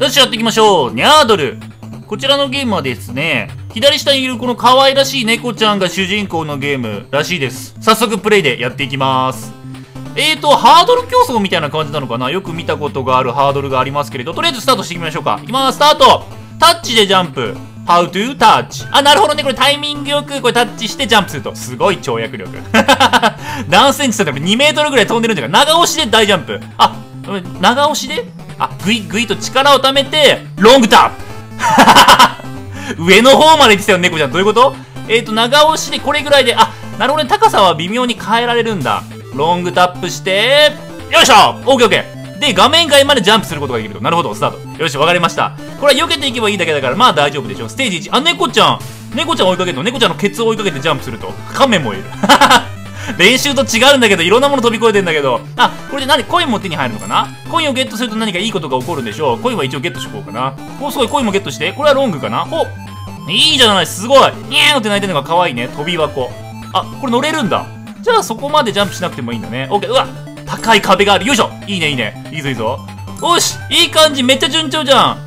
よし、やっていきましょう。ニャードル。こちらのゲームはですね、左下にいるこの可愛らしい猫ちゃんが主人公のゲームらしいです。早速プレイでやっていきます。えーと、ハードル競争みたいな感じなのかな？よく見たことがあるハードルがありますけれど、とりあえずスタートしていきましょうか。いきます、スタートタッチでジャンプ。How to touch. あ、なるほどね。これタイミングよくこれタッチしてジャンプすると。すごい跳躍力。何センチだったら2メートルぐらい飛んでるんじゃない？長押しで大ジャンプ。あ、長押しで？あ、ぐいぐいと力を貯めて、ロングタップ 上の方まで行ってたよ、猫ちゃん。どういうこと？えっ、ー、と、長押しでこれぐらいで、あ、なるほどね。高さは微妙に変えられるんだ。ロングタップして、よいしょオッケーオッケーで、画面外までジャンプすることができると。なるほど、スタート。よし、わかりました。これは避けていけばいいだけだから、まあ大丈夫でしょう。ステージ1。あ、猫ちゃん。猫ちゃん追いかけると、猫ちゃんのケツを追いかけてジャンプすると。カメもいる。練習と違うんだけど、いろんなもの飛び越えてんだけど。あ、これで何？コインも手に入るのかな？コインをゲットすると何かいいことが起こるんでしょう？コインは一応ゲットしとこうかな。お、すごい、コインもゲットして。これはロングかな？ほいいじゃない、すごい。ニャーって泣いてるのが可愛いね。飛び箱。あ、これ乗れるんだ。じゃあそこまでジャンプしなくてもいいんだね。オッケー、うわ高い壁がある。よいしょいいね、いいね。いいぞ、いいぞ。よしいい感じめっちゃ順調じゃん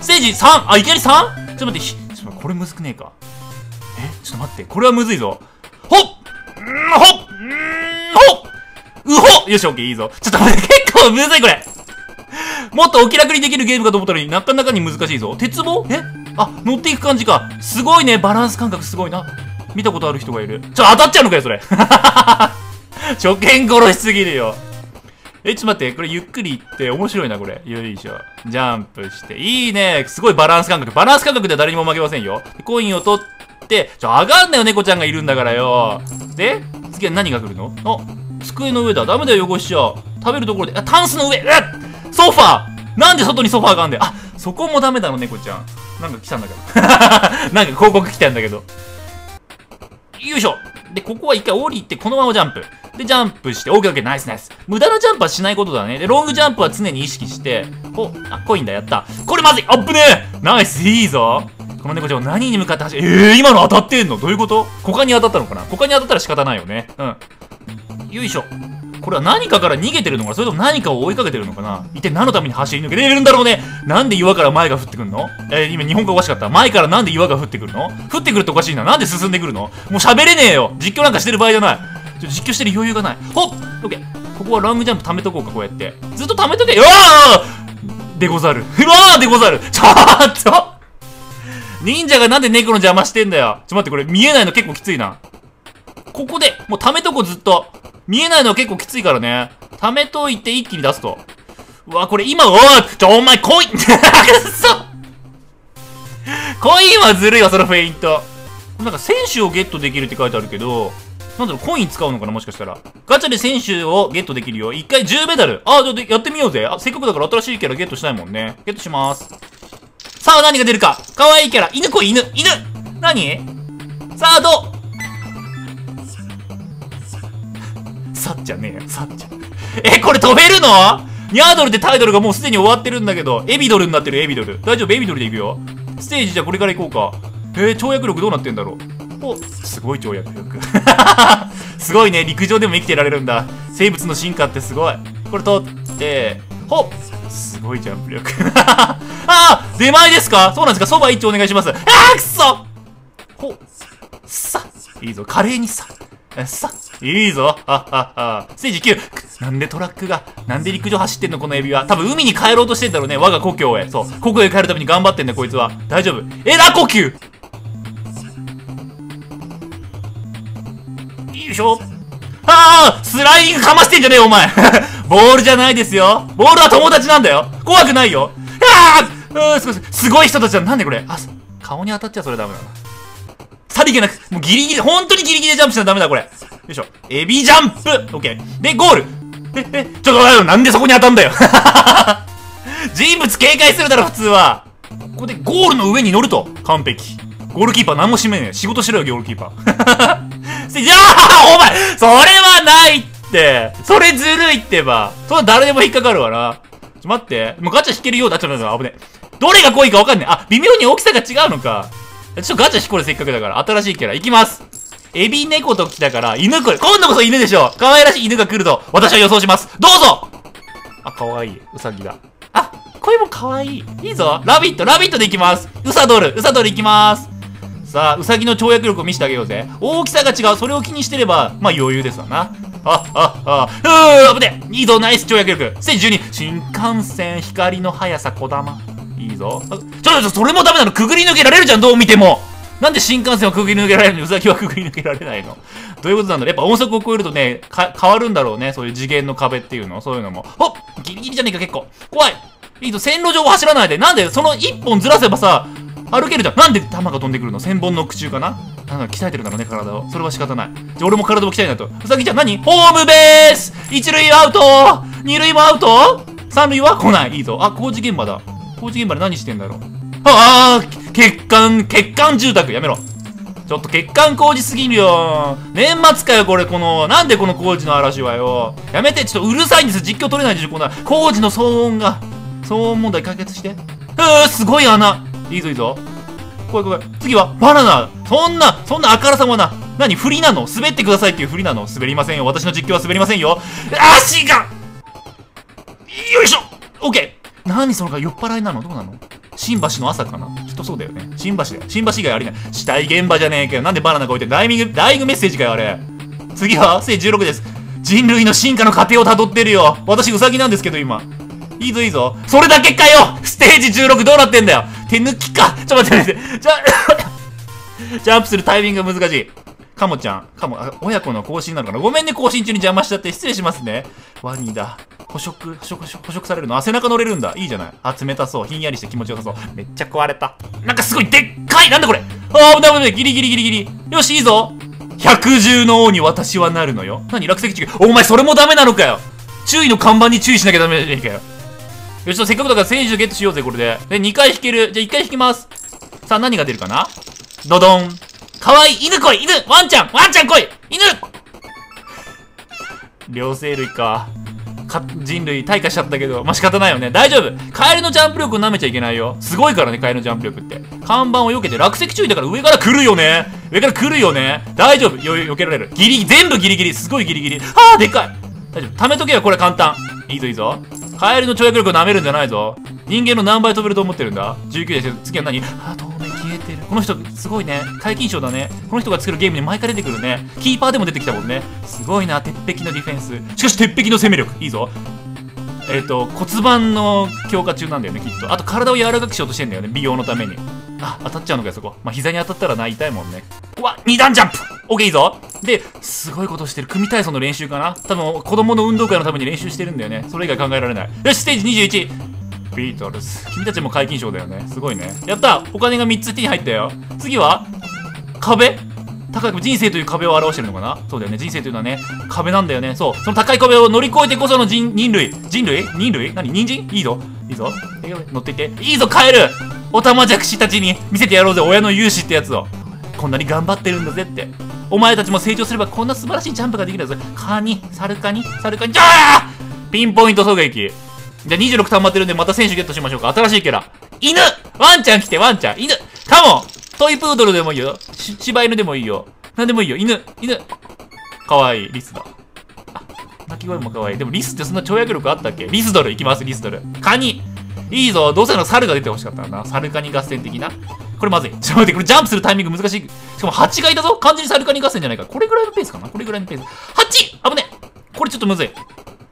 ステージ 3! あ、いきなり 3? ちょっと待って、ちょっと待って、これむずくねえか？え？ちょっと待って、これはむずいぞ。ほっうほよし、オッケー、いいぞ。ちょっと待って、結構むずい、これ。もっとお気楽にできるゲームかと思ったのになかなかに難しいぞ。鉄棒？え？あ、乗っていく感じか。すごいね、バランス感覚すごいな。見たことある人がいる。ちょ、当たっちゃうのかよ、それ。初見殺しすぎるよ。え、ちょっと待って、これゆっくりいって面白いな、これ。よいしょ。ジャンプして。いいね。すごいバランス感覚。バランス感覚では誰にも負けませんよ。コインを取って、ちょ、上がんなよ、猫ちゃんがいるんだからよ。で、次は何が来るの？あ、机の上だ。ダメだよ、汚しちゃう。食べるところで、あ、タンスの上うっソファーなんで外にソファーがあんだよ。あ、そこもダメだろ、猫ちゃん。なんか来たんだけど。なんか広告来たんだけど。よいしょ。で、ここは一回降りて、このままジャンプ。で、ジャンプして、オーケーオーケー、ナイスナイス。無駄なジャンプはしないことだね。で、ロングジャンプは常に意識して、お、あ、コインだ、やった。これまずいあっぶねえナイス、いいぞ。この猫ちゃんは何に向かって走る？えー、今の当たってんの？どういうこと？他に当たったのかな？他に当たったら仕方ないよね。うん。よいしょ。これは何かから逃げてるのかそれとも何かを追いかけてるのかな一体何のために走り抜けてるんだろうねなんで岩から前が降ってくるの？えー、今日本語おかしかった。前からなんで岩が降ってくるの？降ってくるっておかしいな。なんで進んでくるの？もう喋れねえよ実況なんかしてる場合じゃない。ちょ実況してる余裕がない。ほっオッケーここはロングジャンプ貯めとこうか、こうやって。ずっと貯めとけうわーでござる。うわーでござるちょっと 忍者がなんで猫の邪魔してんだよ。ちょ、待って、これ見えないの結構きついな。ここで、もう貯めとこずっと。見えないのは結構きついからね。貯めといて一気に出すと。うわ、これ今、おいちょ、お前、コインくそコインはずるいわ、そのフェイント。なんか選手をゲットできるって書いてあるけど、なんだろう、コイン使うのかなもしかしたら。ガチャで選手をゲットできるよ。一回10メダル。あ、じゃあやってみようぜ。あ、せっかくだから新しいキャラゲットしたいもんね。ゲットします。さあ、何が出るか。かわいいキャラ。犬子犬。犬何？さあ、どうさっちゃねえよ。さっちゃ。え、これ飛べるの？ニャードルってタイトルがもうすでに終わってるんだけど、エビドルになってる、エビドル。大丈夫、エビドルでいくよ。ステージじゃこれから行こうか。えー、跳躍力どうなってんだろう？おすごい跳躍力。すごいね。陸上でも生きてられるんだ。生物の進化ってすごい。これ取ってほっすごいジャンプ力。ああ出前ですか？そうなんですか？そば一丁お願いします。ああくそ！ほさいいぞ。華麗にさ。さいいぞ。ははは。ステージ9なんでトラックがなんで陸上走ってんのこのエビは。多分海に帰ろうとしてんだろうね。我が故郷へ。そう。故郷へ帰るために頑張ってんねこいつは。大丈夫。えら呼吸よいしょ。ああスライディングかましてんじゃねえよ、お前。ボールじゃないですよ。ボールは友達なんだよ。怖くないよ。ああすごい、すごい人たちだ。なんでこれ。あ、顔に当たっちゃそれダメだな。さりげなく、もうギリギリ、本当にギリギリでジャンプしちゃダメだ、これ。よいしょ。エビジャンプオッケー。で、ゴールえ、え、ちょっと待って、なんでそこに当たんだよ 人物警戒するだろ、普通は。ここでゴールの上に乗ると。完璧。ゴールキーパー何もしめねえ。仕事しろよ、ゴールキーパー。じゃあお前それはないってそれずるいってばそんな誰でも引っかかるわな。ちょ、待って。もうガチャ引けるようだ。ちょっと危ねえ。どれが濃いかわかんねえ。あ、微妙に大きさが違うのか。ちょっとガチャ引こうせっかくだから。新しいキャラ。いきます。エビ猫と来たから、犬これ。今度こそ犬でしょ。可愛らしい犬が来ると、私は予想します。どうぞあ、可愛い。うさぎだ。あ、こ声も可愛い。いいぞ。ラビット、ラビットでいきます。ウサドル、ウサドルいきます。さあ、ウサギの跳躍力を見せてあげようぜ。大きさが違う。それを気にしてれば、まあ余裕ですわな。あ、あ、あ、うー、危ねいいぞ、ナイス跳躍力。ステージ12。新幹線、光の速さ、こだま。いいぞ。ちょちょ、それもダメなの。くぐり抜けられるじゃん、どう見ても。なんで新幹線はくぐり抜けられるのに、うさぎはくぐり抜けられないの？どういうことなんだろう？やっぱ音速を超えるとね、変わるんだろうね。そういう次元の壁っていうの？そういうのも。ほっギリギリじゃねえか、結構。怖いいいぞ、線路上を走らないで。なんで、その一本ずらせばさ、歩けるじゃん。なんで弾が飛んでくるの？千本の口中かな？なんか鍛えてるんだろうね、体を。それは仕方ない。じゃ、俺も体を鍛えないと。うさぎちゃん何？ホームベース一塁アウト二塁もアウト？三塁は来ない。いいぞ。あ、工事現場だ。工事現場で何してんだろう？ああ血管、血管住宅やめろ。ちょっと血管工事すぎるよ。年末かよ、これ、この、なんでこの工事の嵐はよ。やめて、ちょっとうるさいんです実況取れないでしょ、こんな。工事の騒音が。騒音問題解決して。うー、すごい穴。いいぞ、いいぞ。怖い怖い。次は、バナナ。そんな、そんなあからさまな。何振りなの？滑ってくださいっていう振りなの？滑りませんよ。私の実況は滑りませんよ。足がよいしょオッケー何そのか酔っ払いなの？どうなの？新橋の朝かな？きっとそうだよね。新橋だよ。新橋以外ありない。死体現場じゃねえけど、なんでバナナが置いてダイミング、ダイイングメッセージかよ、あれ。次は、聖16です。人類の進化の過程を辿ってるよ。私、ウサギなんですけど、今。いいぞ、いいぞ。それだけかよステージ16どうなってんだよ手抜きかちょ待って待って。じゃ、ジャンプするタイミングが難しい。カモちゃん。カモ、親子の更新なのかな？ごめんね、更新中に邪魔しちゃって失礼しますね。ワニだ。捕食、捕食、捕食されるの？あ、背中乗れるんだ。いいじゃない。あ、冷たそう。ひんやりして気持ちよさそう。めっちゃ壊れた。なんかすごいでっかいなんだこれあー、危ない危ない。ギリギリギリギリ。よし、いいぞ。百獣の王に私はなるのよ。何？落石注意。お前それもダメなのかよ。注意の看板に注意しなきゃダメじゃねえかよ。よし、せっかくだから選手ゲットしようぜ、これで。で、2回引ける。じゃあ1回引きます。さあ、何が出るかな？ドドン。かわいい。犬来い犬ワンちゃんワンちゃん来い犬両生類か。か人類退化しちゃったけど、まあ、仕方ないよね。大丈夫。カエルのジャンプ力を舐めちゃいけないよ。すごいからね、カエルのジャンプ力って。看板を避けて落石注意だから上から来るよね。上から来るよね。大丈夫。よ、避けられる。ギリギリ、全部ギリギリ。すごいギリギリ。はあ、でかい。大丈夫。溜めとけよ、これ簡単。いいぞいいぞ。カエルの跳躍力を舐めるんじゃないぞ。人間の何倍飛べると思ってるんだ ?19 で。次は何あ、この人、すごいね。皆勤賞だね。この人が作るゲームに毎回出てくるね。キーパーでも出てきたもんね。すごいな。鉄壁のディフェンス。しかし、鉄壁の攻め力。いいぞ。えっ、ー、と、骨盤の強化中なんだよね、きっと。あと、体を柔らかくしようとしてんだよね。美容のために。あ、当たっちゃうのかよ、そこ。まあ、膝に当たったらな、痛いもんね。うわ、二段ジャンプオッケーいいぞで、すごいことしてる。組体操の練習かな多分、子供の運動会のために練習してるんだよね。それ以外考えられない。よし、ステージ21。ビートルズ。君たちも解禁賞だよね。すごいね。やったお金が3つ手に入ったよ。次は壁？高い人生という壁を表してるのかな？そうだよね。人生というのはね、壁なんだよね。そう。その高い壁を乗り越えてこその人人類。人類？人類？何？人参？いいぞ。いいぞ。乗っていって。いいぞ、帰るおたまじゃくしたちに見せてやろうぜ。親の勇姿ってやつを。こんなに頑張ってるんだぜって。お前たちも成長すればこんな素晴らしいジャンプができるんだぜ。カニ、サルカニ、サルカニ、じゃあピンポイント狙撃。じゃあ26溜まってるんでまた選手ゲットしましょうか。新しいキャラ。犬ワンちゃん来て、ワンちゃん。犬カモントイプードルでもいいよ。し、柴犬でもいいよ。なんでもいいよ。犬、犬。かわいい。リスだ。あ、鳴き声もかわいい。でもリスってそんな跳躍力あったっけ？リスドルいきます、リスドル。カニ。いいぞ。どうせの猿が出てほしかったな。猿カニ合戦的な。これまずい。ちょっと待って、これジャンプするタイミング難しい。しかも8がいたぞ。完全に猿カニ合戦じゃないか。これぐらいのペースかなこれぐらいのペース。8! 危ねこれちょっとむずい。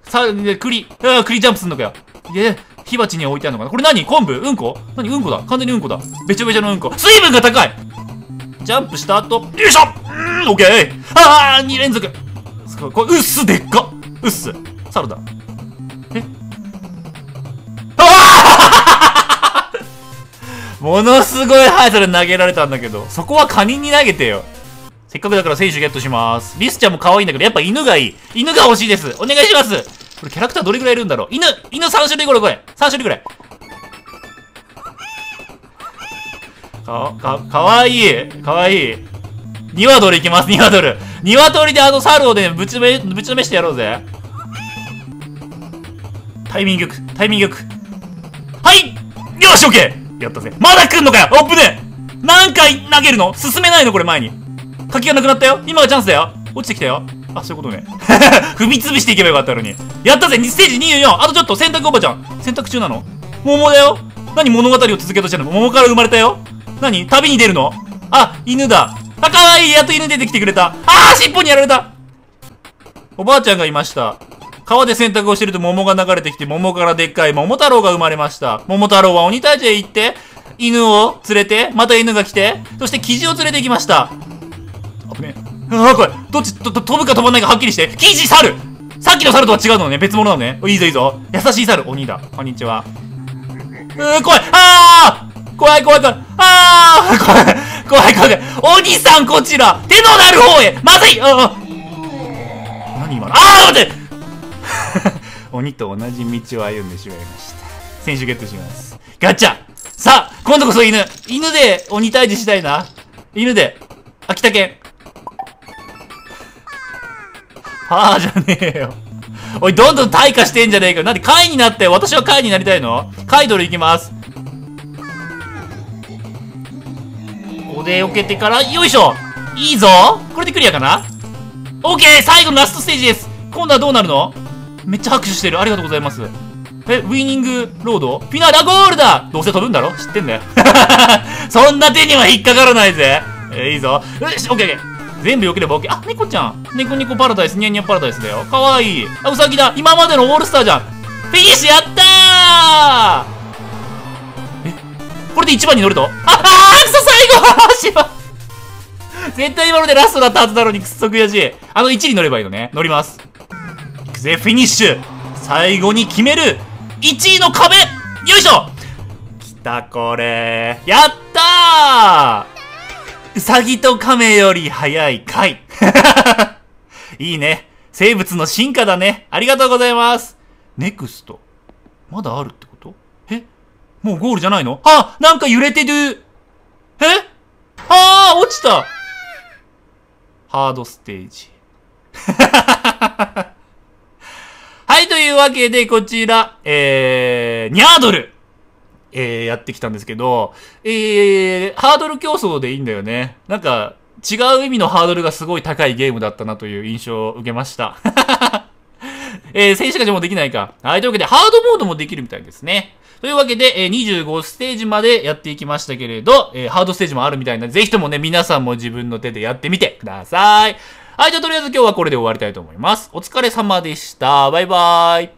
さあ、で、栗。ああ、栗ジャンプすんのかよ。で、火鉢に置いてあるのかなこれ何？昆布？うんこ？何？うんこだ完全にうんこだ。べちょべちょのうんこ。水分が高いジャンプした後、よいしょうん、オッケーああ、2連続すごい。これ、うっすでっかうっす。サルだ。え？ああ ものすごい速さで投げられたんだけど、そこはカニに投げてよ。せっかくだから選手ゲットします。リスちゃんも可愛いんだけど、やっぱ犬がいい。犬が欲しいです。お願いします。これキャラクターどれくらいいるんだろう？犬犬3種類ぐらいこれ。3種類ぐらい。か、か、かわいい。かわいい。ニワドルいきます、ニワドル。ニワトリであの猿をね、ぶちめ、ぶちのめしてやろうぜ。タイミングよく、タイミングよく。はいよし、オッケーやったぜ。まだ来んのかよおっぶね何回投げるの？進めないの？これ前に。柿がなくなったよ今がチャンスだよ落ちてきたよあ、そういうことね。踏み潰していけばよかったのに。やったぜステージ24あとちょっと洗濯おばちゃん洗濯中なの？桃だよ何物語を続けとしてるの？桃から生まれたよ何旅に出るの？あ、犬だ。あ、かわいいやっと犬出てきてくれた。あー尻尾にやられたおばあちゃんがいました。川で洗濯をしてると桃が流れてきて、桃からでっかい桃太郎が生まれました。桃太郎は鬼退治へ行って、犬を連れて、また犬が来て、そしてキジを連れてきました。ね。ああ、これ、どっち、と、と、飛ぶか飛ばないかはっきりして。キジ猿さっきの猿とは違うのね。別物なのね。いいぞいいぞ。優しい猿。鬼だ。こんにちは。うー、怖い。ああ怖い怖い怖い。ああ怖い。怖い怖い。お兄 さんこちら手のなる方へまずいああ何今のああ待って 鬼と同じ道を歩んでしまいました。選手ゲットします。ガチャさあ今度こそ犬犬で鬼退治したいな。犬で。秋田県。はあじゃねえよ。おい、どんどん退化してんじゃねえか。なんで貝になって私は貝になりたいの？カイドル行きます。ここで避けてから、よいしょいいぞこれでクリアかな？オッケー最後のラストステージです今度はどうなるの？めっちゃ拍手してる。ありがとうございます。え、ウィニングロード？フィナラゴールだどうせ飛ぶんだろ？知ってんだよ。そんな手には引っかからないぜ。えー、いいぞ。よし、オッケーオッケー。全部良ければ OK。あ、猫ちゃん。猫猫パラダイス、ニャニャパラダイスだよ。かわいい。あ、うさぎだ。今までのオールスターじゃん。フィニッシュやったーえ、これで1番に乗ると？ああくそ最後 しば絶対今のでラストだったはずなのにくっそ悔しい。あの1に乗ればいいのね。乗ります。いくぜ、フィニッシュ。最後に決める。1位の壁よいしょきたこれ。やったーうさぎと亀より早い貝。いいね。生物の進化だね。ありがとうございます。ネクスト。まだあるってこと？え？もうゴールじゃないの？あなんか揺れてる。え？ああ落ちたハードステージ。はい、というわけで、こちら、えー、ニャードルえー、やってきたんですけど、えー、ハードル競争でいいんだよね。なんか、違う意味のハードルがすごい高いゲームだったなという印象を受けました。えー、選手勝ちもできないか。はい、というわけで、ハードモードもできるみたいですね。というわけで、えー、25ステージまでやっていきましたけれど、えー、ハードステージもあるみたいなので、ぜひともね、皆さんも自分の手でやってみてください。はい、じゃあとりあえず今日はこれで終わりたいと思います。お疲れ様でした。バイバーイ。